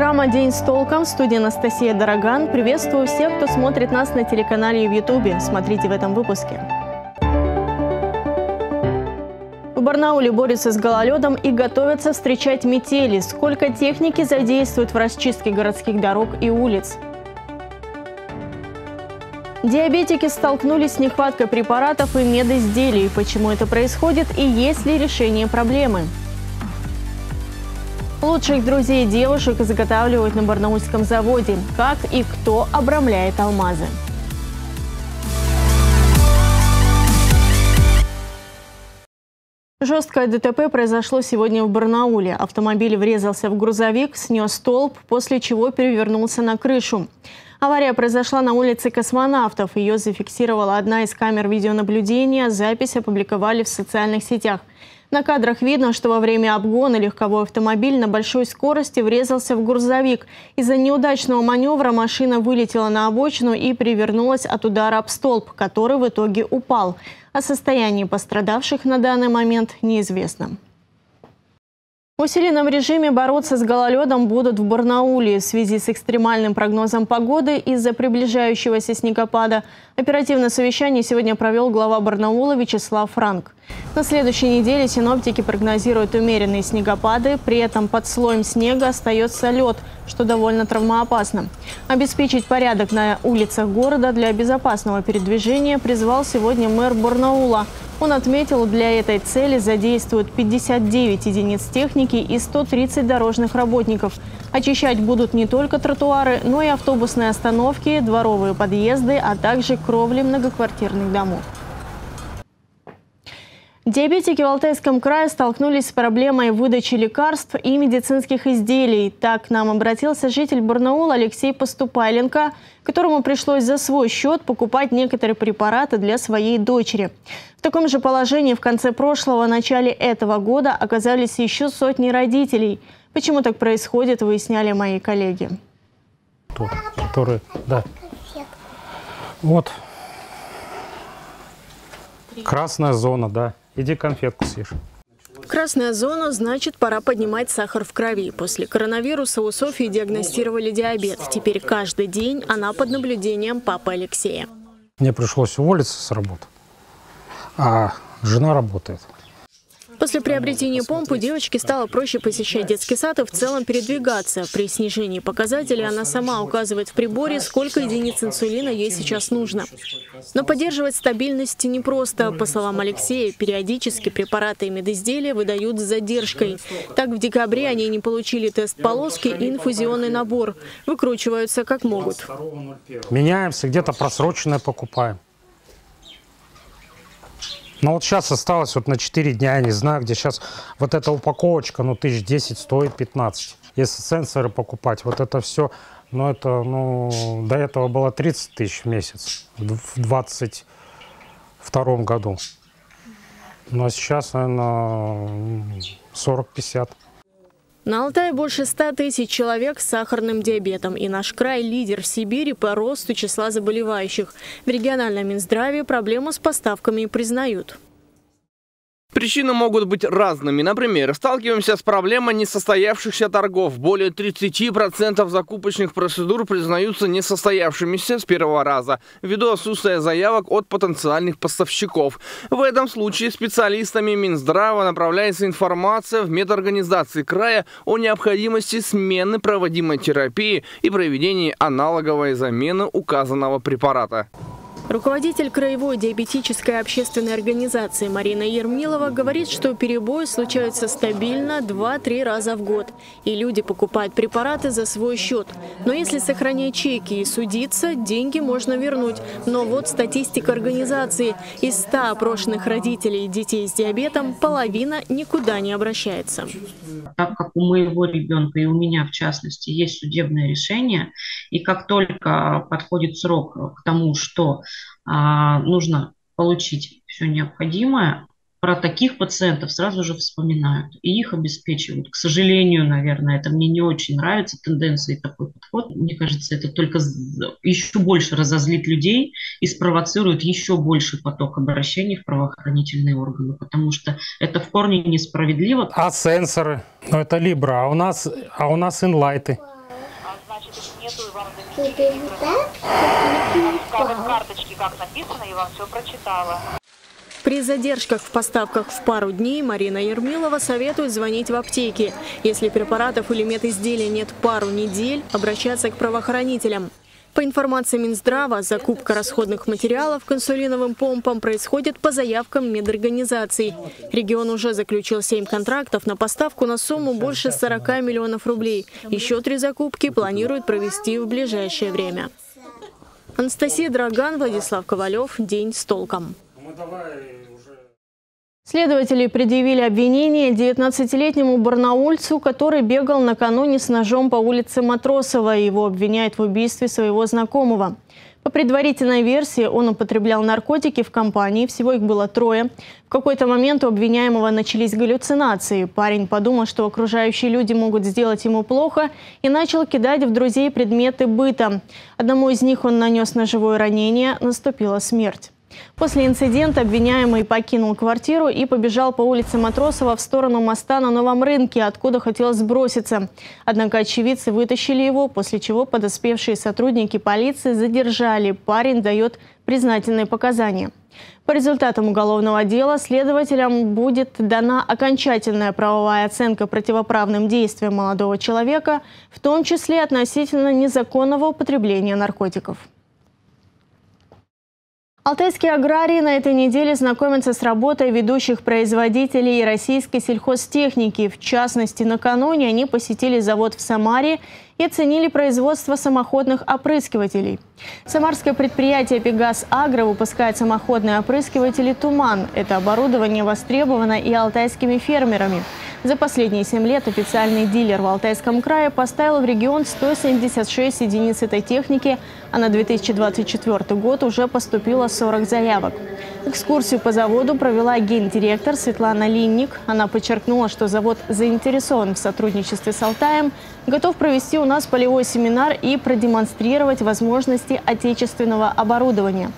программа «День с толком» в студии Анастасия Дороган. Приветствую всех, кто смотрит нас на телеканале и в Ютубе. Смотрите в этом выпуске. В Барнауле борются с гололедом и готовятся встречать метели. Сколько техники задействуют в расчистке городских дорог и улиц? Диабетики столкнулись с нехваткой препаратов и медизделий. Почему это происходит и есть ли решение проблемы? Лучших друзей девушек заготавливают на Барнаульском заводе. Как и кто обрамляет алмазы? Жесткое ДТП произошло сегодня в Барнауле. Автомобиль врезался в грузовик, снес столб, после чего перевернулся на крышу. Авария произошла на улице Космонавтов. Ее зафиксировала одна из камер видеонаблюдения. Запись опубликовали в социальных сетях. На кадрах видно, что во время обгона легковой автомобиль на большой скорости врезался в грузовик. Из-за неудачного маневра машина вылетела на обочину и перевернулась от удара об столб, который в итоге упал. О состоянии пострадавших на данный момент неизвестно. В усиленном режиме бороться с гололедом будут в Барнауле в связи с экстремальным прогнозом погоды из-за приближающегося снегопада. Оперативное совещание сегодня провел глава Барнаула Вячеслав Франк. На следующей неделе синоптики прогнозируют умеренные снегопады, при этом под слоем снега остается лед, что довольно травмоопасно. Обеспечить порядок на улицах города для безопасного передвижения призвал сегодня мэр Барнаула – он отметил, для этой цели задействуют 59 единиц техники и 130 дорожных работников. Очищать будут не только тротуары, но и автобусные остановки, дворовые подъезды, а также кровли многоквартирных домов. Диабетики в Алтайском крае столкнулись с проблемой выдачи лекарств и медицинских изделий. Так к нам обратился житель Барнаула Алексей Поступайленко, которому пришлось за свой счет покупать некоторые препараты для своей дочери. В таком же положении в конце прошлого, начале этого года оказались еще сотни родителей. Почему так происходит, выясняли мои коллеги. Тот, который, да. Вот. Красная зона, да. Иди конфетку съешь. Красная зона значит пора поднимать сахар в крови. После коронавируса у Софьи диагностировали диабет. Теперь каждый день она под наблюдением папы Алексея. Мне пришлось уволиться с работы, а жена работает. После приобретения помпы девочке стало проще посещать детский сад и в целом передвигаться. При снижении показателей она сама указывает в приборе, сколько единиц инсулина ей сейчас нужно. Но поддерживать стабильность непросто. По словам Алексея, периодически препараты и медизделия выдают с задержкой. Так, в декабре они не получили тест полоски и инфузионный набор. Выкручиваются как могут. Меняемся, где-то просроченное покупаем. Но вот сейчас осталось вот на 4 дня, я не знаю, где сейчас вот эта упаковочка, ну, тысяч 10 стоит 15. Если сенсоры покупать, вот это все, ну, это, ну, до этого было 30 тысяч в месяц в 22 году. Ну, а сейчас, наверное, 40-50. На Алтае больше 100 тысяч человек с сахарным диабетом, и наш край лидер в Сибири по росту числа заболевающих. В региональном Минздраве проблему с поставками признают. Причины могут быть разными. Например, сталкиваемся с проблемой несостоявшихся торгов. Более 30% закупочных процедур признаются несостоявшимися с первого раза, ввиду отсутствия заявок от потенциальных поставщиков. В этом случае специалистами Минздрава направляется информация в медорганизации края о необходимости смены проводимой терапии и проведении аналоговой замены указанного препарата. Руководитель Краевой диабетической общественной организации Марина Ермилова говорит, что перебои случаются стабильно 2-3 раза в год, и люди покупают препараты за свой счет. Но если сохранять чеки и судиться, деньги можно вернуть. Но вот статистика организации. Из 100 опрошенных родителей детей с диабетом половина никуда не обращается. Так как у моего ребенка и у меня, в частности, есть судебное решение, и как только подходит срок к тому, что нужно получить все необходимое, про таких пациентов сразу же вспоминают и их обеспечивают. К сожалению, наверное, это мне не очень нравится, тенденция и такой подход. Мне кажется, это только еще больше разозлит людей и спровоцирует еще больше поток обращений в правоохранительные органы, потому что это в корне несправедливо. А сенсоры? Ну, это Libra, а у нас, а у нас инлайты. нету, и вам карточки, как написано, и вам все прочитала. При задержках в поставках в пару дней Марина Ермилова советует звонить в аптеки. Если препаратов или медизделия нет пару недель, обращаться к правоохранителям. По информации Минздрава, закупка расходных материалов к инсулиновым помпам происходит по заявкам медорганизаций. Регион уже заключил 7 контрактов на поставку на сумму больше 40 миллионов рублей. Еще три закупки планируют провести в ближайшее время. Анастасия Драган, Владислав Ковалев. День с толком. Следователи предъявили обвинение 19-летнему барнаульцу, который бегал накануне с ножом по улице Матросова. Его обвиняют в убийстве своего знакомого. По предварительной версии, он употреблял наркотики в компании, всего их было трое. В какой-то момент у обвиняемого начались галлюцинации. Парень подумал, что окружающие люди могут сделать ему плохо, и начал кидать в друзей предметы быта. Одному из них он нанес ножевое ранение, наступила смерть. После инцидента обвиняемый покинул квартиру и побежал по улице Матросова в сторону моста на Новом рынке, откуда хотел сброситься. Однако очевидцы вытащили его, после чего подоспевшие сотрудники полиции задержали. Парень дает признательные показания. По результатам уголовного дела следователям будет дана окончательная правовая оценка противоправным действиям молодого человека, в том числе относительно незаконного употребления наркотиков. Алтайские аграрии на этой неделе знакомятся с работой ведущих производителей российской сельхозтехники. В частности, накануне они посетили завод в Самаре и оценили производство самоходных опрыскивателей. Самарское предприятие «Пегас Агро» выпускает самоходные опрыскиватели «Туман». Это оборудование востребовано и алтайскими фермерами. За последние 7 лет официальный дилер в Алтайском крае поставил в регион 176 единиц этой техники, а на 2024 год уже поступило 40 заявок. Экскурсию по заводу провела гендиректор Светлана Линник. Она подчеркнула, что завод заинтересован в сотрудничестве с Алтаем, готов провести у нас полевой семинар и продемонстрировать возможности отечественного оборудования.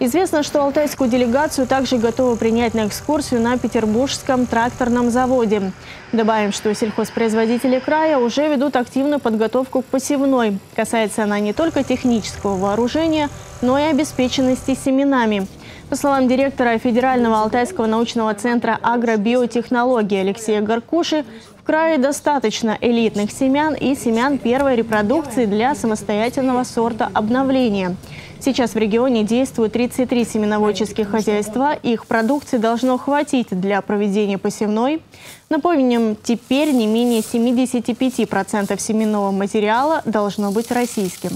Известно, что алтайскую делегацию также готовы принять на экскурсию на Петербургском тракторном заводе. Добавим, что сельхозпроизводители края уже ведут активную подготовку к посевной. Касается она не только технического вооружения, но и обеспеченности семенами. По словам директора Федерального Алтайского научного центра агробиотехнологии Алексея Гаркуши, в крае достаточно элитных семян и семян первой репродукции для самостоятельного сорта обновления – Сейчас в регионе действуют 33 семеноводческих хозяйства. Их продукции должно хватить для проведения посевной. Напомним, теперь не менее 75% семенного материала должно быть российским.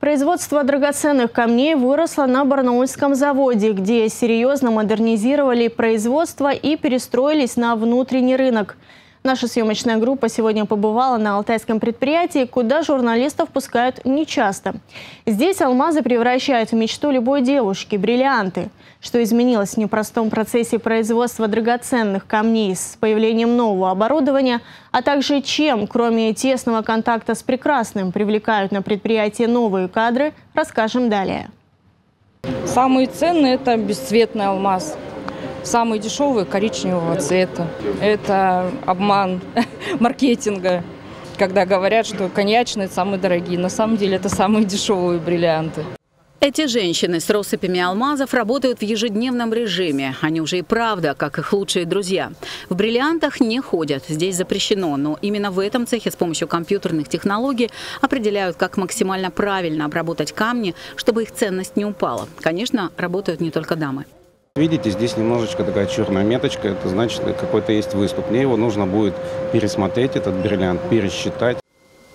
Производство драгоценных камней выросло на Барнаульском заводе, где серьезно модернизировали производство и перестроились на внутренний рынок – Наша съемочная группа сегодня побывала на алтайском предприятии, куда журналистов пускают нечасто. Здесь алмазы превращают в мечту любой девушки – бриллианты. Что изменилось в непростом процессе производства драгоценных камней с появлением нового оборудования, а также чем, кроме тесного контакта с прекрасным, привлекают на предприятие новые кадры, расскажем далее. Самые ценные – это бесцветный алмаз – Самые дешевые коричневого цвета. Это обман маркетинга, когда говорят, что коньячные самые дорогие. На самом деле это самые дешевые бриллианты. Эти женщины с россыпями алмазов работают в ежедневном режиме. Они уже и правда, как их лучшие друзья. В бриллиантах не ходят, здесь запрещено. Но именно в этом цехе с помощью компьютерных технологий определяют, как максимально правильно обработать камни, чтобы их ценность не упала. Конечно, работают не только дамы. Видите, здесь немножечко такая черная меточка, это значит, какой-то есть выступ. Мне его нужно будет пересмотреть, этот бриллиант, пересчитать.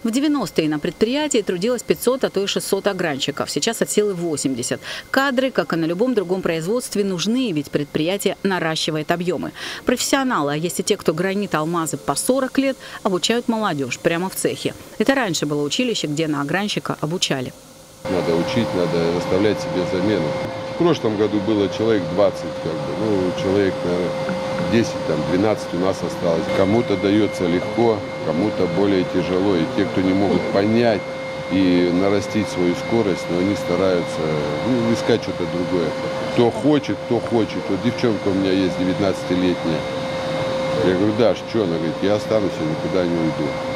В 90-е на предприятии трудилось 500, а то и 600 огранщиков. Сейчас от силы 80. Кадры, как и на любом другом производстве, нужны, ведь предприятие наращивает объемы. Профессионалы, а есть и те, кто гранит алмазы по 40 лет, обучают молодежь прямо в цехе. Это раньше было училище, где на огранщика обучали. Надо учить, надо заставлять себе замену. В прошлом году было человек 20, как бы, ну, человек, наверное, 10, там, 12 у нас осталось. Кому-то дается легко, кому-то более тяжело. И те, кто не могут понять и нарастить свою скорость, но они стараются ну, искать что-то другое. Кто хочет, кто хочет. Вот девчонка у меня есть 19-летняя. Я говорю, Даш, что? Она говорит, я останусь, я никуда не уйду.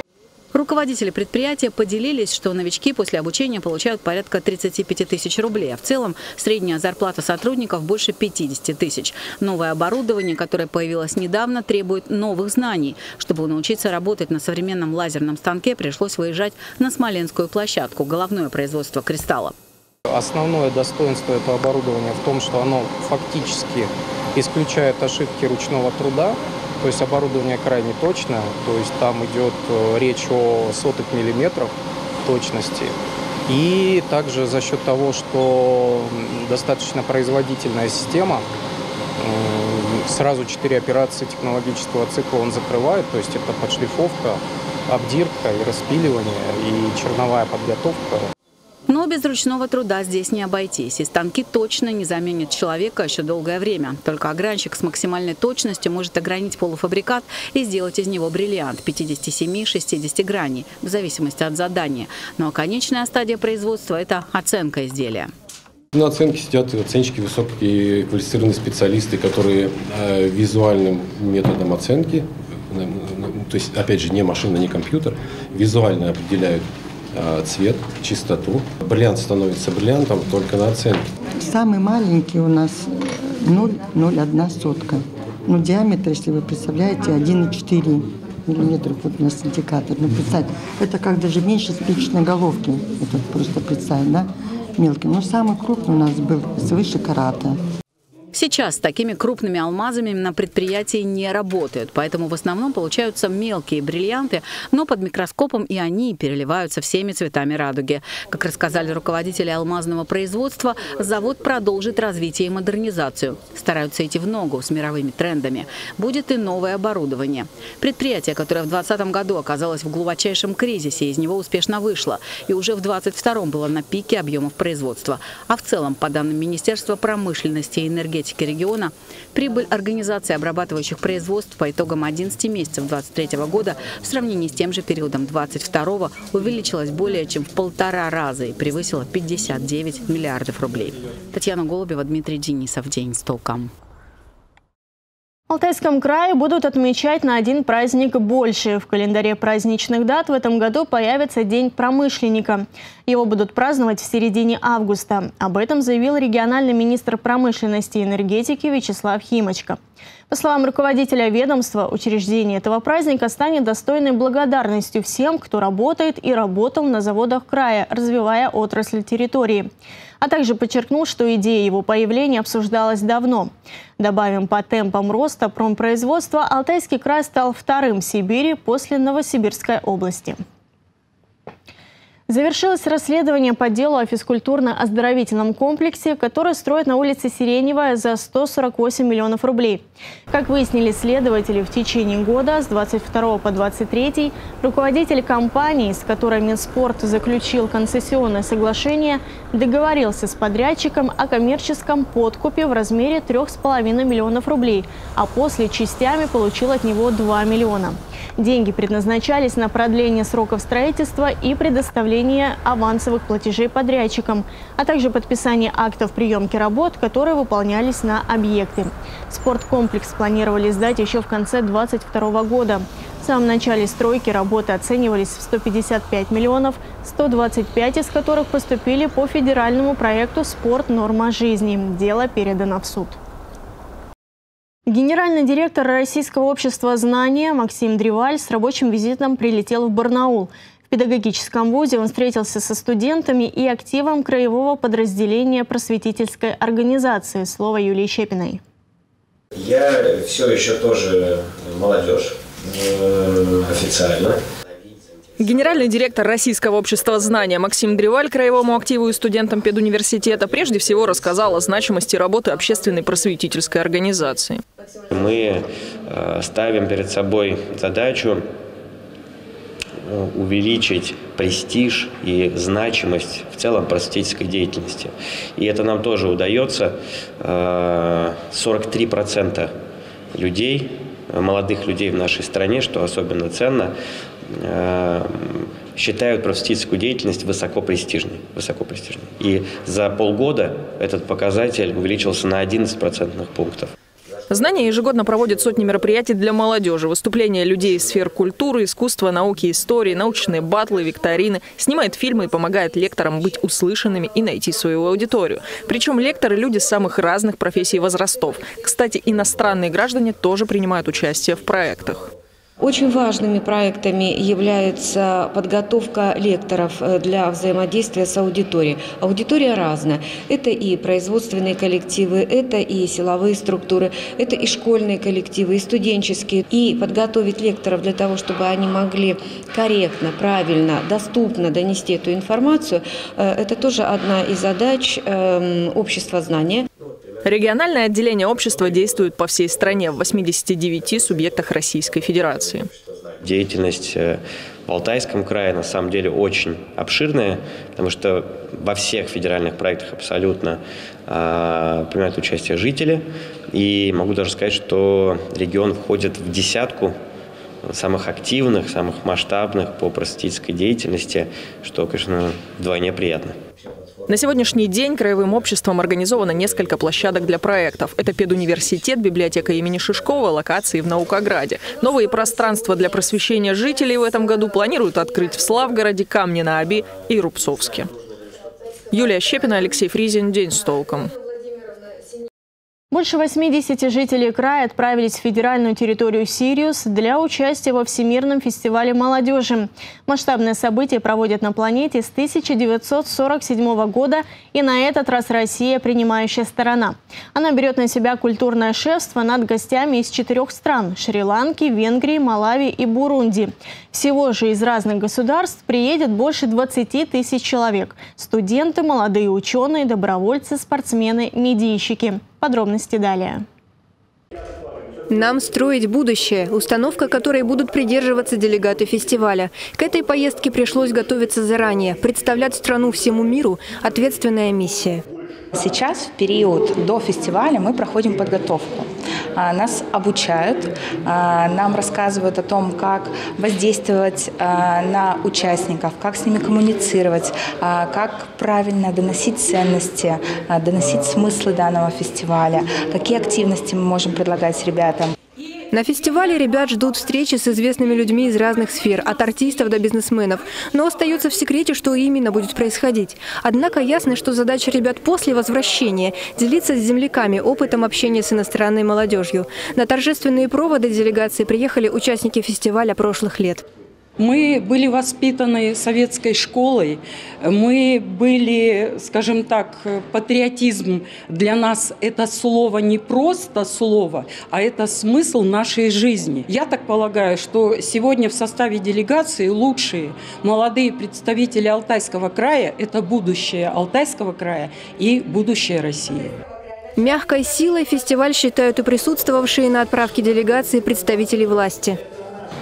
Руководители предприятия поделились, что новички после обучения получают порядка 35 тысяч рублей, а в целом средняя зарплата сотрудников больше 50 тысяч. Новое оборудование, которое появилось недавно, требует новых знаний. Чтобы научиться работать на современном лазерном станке, пришлось выезжать на Смоленскую площадку, головное производство «Кристалла». Основное достоинство этого оборудования в том, что оно фактически исключает ошибки ручного труда, то есть оборудование крайне точное, то есть там идет э, речь о сотых миллиметров точности. И также за счет того, что достаточно производительная система, сразу четыре операции технологического цикла он закрывает, то есть это подшлифовка, обдирка и распиливание, и черновая подготовка. Без ручного труда здесь не обойтись. И станки точно не заменят человека еще долгое время. Только огранщик с максимальной точностью может огранить полуфабрикат и сделать из него бриллиант 57-60 граней, в зависимости от задания. Но конечная стадия производства – это оценка изделия. На оценке сидят оценщики, высокие квалифицированные специалисты, которые э, визуальным методом оценки, э, то есть, опять же, не машина, не компьютер, визуально определяют цвет, чистоту. Бриллиант становится бриллиантом только на оценке. Самый маленький у нас 0,01 сотка. Ну, диаметр, если вы представляете, 1,4 миллиметров вот у нас индикатор. Ну, представьте, это как даже меньше спичечной головки. Это просто представить, да? Мелкий. Но самый крупный у нас был свыше карата. Сейчас такими крупными алмазами на предприятии не работают, поэтому в основном получаются мелкие бриллианты, но под микроскопом и они переливаются всеми цветами радуги. Как рассказали руководители алмазного производства, завод продолжит развитие и модернизацию. Стараются идти в ногу с мировыми трендами. Будет и новое оборудование. Предприятие, которое в 2020 году оказалось в глубочайшем кризисе, из него успешно вышло и уже в 2022 было на пике объемов производства. А в целом, по данным Министерства промышленности и энергетики, энергетики региона, прибыль организации обрабатывающих производств по итогам 11 месяцев 2023 года в сравнении с тем же периодом 2022 увеличилась более чем в полтора раза и превысила 59 миллиардов рублей. Татьяна Голубева, Дмитрий Денисов. День с толком. В Алтайском крае будут отмечать на один праздник больше. В календаре праздничных дат в этом году появится День промышленника. Его будут праздновать в середине августа. Об этом заявил региональный министр промышленности и энергетики Вячеслав Химочка. По словам руководителя ведомства, учреждение этого праздника станет достойной благодарностью всем, кто работает и работал на заводах края, развивая отрасль территории. А также подчеркнул, что идея его появления обсуждалась давно. Добавим, по темпам роста промпроизводства Алтайский край стал вторым в Сибири после Новосибирской области. Завершилось расследование по делу о физкультурно-оздоровительном комплексе, который строят на улице Сиреневая за 148 миллионов рублей. Как выяснили следователи, в течение года с 22 по 23 руководитель компании, с которой Минспорт заключил концессионное соглашение, договорился с подрядчиком о коммерческом подкупе в размере 3,5 миллионов рублей, а после частями получил от него 2 миллиона. Деньги предназначались на продление сроков строительства и предоставление авансовых платежей подрядчикам, а также подписание актов приемки работ, которые выполнялись на объекты. Спорткомплекс планировали сдать еще в конце 2022 года. В самом начале стройки работы оценивались в 155 миллионов, 125 из которых поступили по федеральному проекту «Спорт. Норма жизни». Дело передано в суд. Генеральный директор Российского общества знания Максим Древаль с рабочим визитом прилетел в Барнаул. В педагогическом вузе он встретился со студентами и активом краевого подразделения просветительской организации. Слово Юлии Щепиной. Я все еще тоже молодежь э, официально. Генеральный директор Российского общества знания Максим Древаль краевому активу и студентам педуниверситета прежде всего рассказал о значимости работы общественной просветительской организации. Мы э, ставим перед собой задачу э, увеличить престиж и значимость в целом просветительской деятельности. И это нам тоже удается. 43% э, людей, молодых людей в нашей стране, что особенно ценно, считают просветительскую деятельность высоко престижной, высоко престижной. И за полгода этот показатель увеличился на 11 процентных пунктов. Знания ежегодно проводят сотни мероприятий для молодежи. Выступления людей из сфер культуры, искусства, науки, истории, научные батлы, викторины. Снимает фильмы и помогает лекторам быть услышанными и найти свою аудиторию. Причем лекторы – люди самых разных профессий и возрастов. Кстати, иностранные граждане тоже принимают участие в проектах. Очень важными проектами является подготовка лекторов э, для взаимодействия с аудиторией. Аудитория разная. Это и производственные коллективы, это и силовые структуры, это и школьные коллективы, и студенческие. И подготовить лекторов для того, чтобы они могли корректно, правильно, доступно донести эту информацию, э, это тоже одна из задач эм, общества знания. Региональное отделение общества действует по всей стране в 89 субъектах Российской Федерации. Деятельность э, в Алтайском крае на самом деле очень обширная, потому что во всех федеральных проектах абсолютно э, принимают участие жители. И могу даже сказать, что регион входит в десятку самых активных, самых масштабных по просветительской деятельности, что, конечно, вдвойне приятно. На сегодняшний день краевым обществом организовано несколько площадок для проектов. Это педуниверситет, библиотека имени Шишкова, локации в Наукограде. Новые пространства для просвещения жителей в этом году планируют открыть в Славгороде, Камне-на-Оби и Рубцовске. Юлия Щепина, Алексей Фризин. День с толком. Больше 80 жителей края отправились в федеральную территорию Сириус для участия во Всемирном фестивале молодежи. Масштабное событие проводят на планете с 1947 года, и на этот раз Россия – принимающая сторона. Она берет на себя культурное шефство над гостями из четырех стран – Шри-Ланки, Венгрии, Малави и Бурунди. Всего же из разных государств приедет больше 20 тысяч человек – студенты, молодые ученые, добровольцы, спортсмены, медийщики. Подробности далее. Нам строить будущее, установка которой будут придерживаться делегаты фестиваля. К этой поездке пришлось готовиться заранее. Представлять страну всему миру – ответственная миссия. Сейчас, в период до фестиваля, мы проходим подготовку. А, нас обучают, а, нам рассказывают о том, как воздействовать а, на участников, как с ними коммуницировать, как правильно доносить ценности, доносить смыслы данного фестиваля, какие активности мы можем предлагать ребятам. На фестивале ребят ждут встречи с известными людьми из разных сфер, от артистов до бизнесменов. Но остается в секрете, что именно будет происходить. Однако ясно, что задача ребят после возвращения – делиться с земляками опытом общения с иностранной молодежью. На торжественные проводы делегации приехали участники фестиваля прошлых лет. Мы были воспитаны советской школой, мы были, скажем так, патриотизм для нас это слово не просто слово, а это смысл нашей жизни. Я так полагаю, что сегодня в составе делегации лучшие молодые представители Алтайского края – это будущее Алтайского края и будущее России. Мягкой силой фестиваль считают и присутствовавшие на отправке делегации представители власти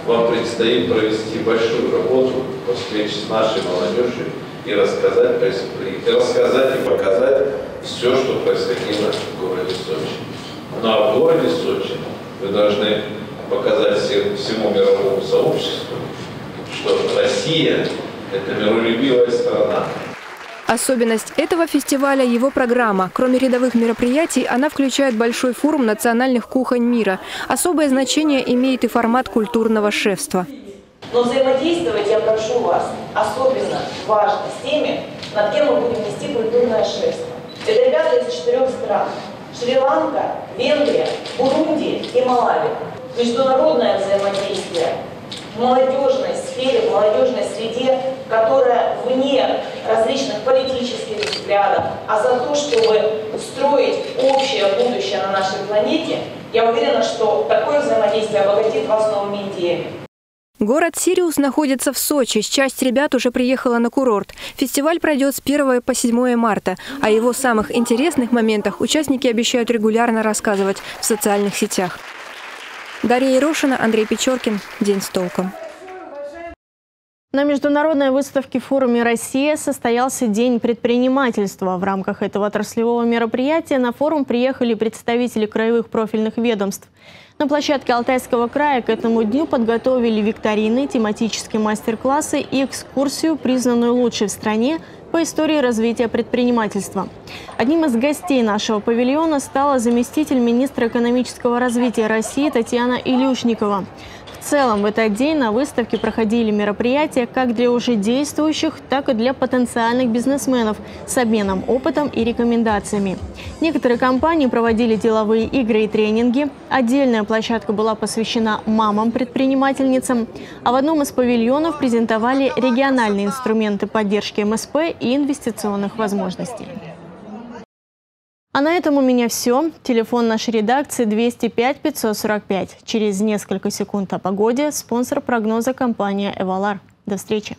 вам предстоит провести большую работу по встрече с нашей молодежью и рассказать, и рассказать и показать все, что происходило в городе Сочи. Ну а в городе Сочи вы должны показать всему мировому сообществу, что Россия – это миролюбивая Особенность этого фестиваля – его программа. Кроме рядовых мероприятий, она включает большой форум национальных кухонь мира. Особое значение имеет и формат культурного шефства. Но взаимодействовать я прошу вас особенно важно с теми, над кем мы будем вести культурное шефство. Это ребята из четырех стран. Шри-Ланка, Венгрия, Бурунди и Малави. Международное взаимодействие в молодежной сфере, в молодежной среде, которая вне а за то, чтобы устроить общее будущее на нашей планете, я уверена, что такое взаимодействие обогатит вас новыми идеями. Город Сириус находится в Сочи. Часть ребят уже приехала на курорт. Фестиваль пройдет с 1 по 7 марта. О его самых интересных моментах участники обещают регулярно рассказывать в социальных сетях. Дарья Ерошина, Андрей Печоркин. День с толком. На международной выставке форуме «Россия» состоялся День предпринимательства. В рамках этого отраслевого мероприятия на форум приехали представители краевых профильных ведомств. На площадке Алтайского края к этому дню подготовили викторины, тематические мастер-классы и экскурсию, признанную лучшей в стране, по истории развития предпринимательства. Одним из гостей нашего павильона стала заместитель министра экономического развития России Татьяна Илюшникова. Целом, в этот день на выставке проходили мероприятия как для уже действующих, так и для потенциальных бизнесменов с обменом опытом и рекомендациями. Некоторые компании проводили деловые игры и тренинги. Отдельная площадка была посвящена мамам-предпринимательницам. А в одном из павильонов презентовали региональные инструменты поддержки МСП и инвестиционных возможностей. А на этом у меня все. Телефон нашей редакции 205 545. Через несколько секунд о погоде. Спонсор прогноза компания «Эвалар». До встречи.